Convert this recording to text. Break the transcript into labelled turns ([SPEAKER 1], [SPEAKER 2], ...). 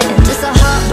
[SPEAKER 1] sitting Just a heart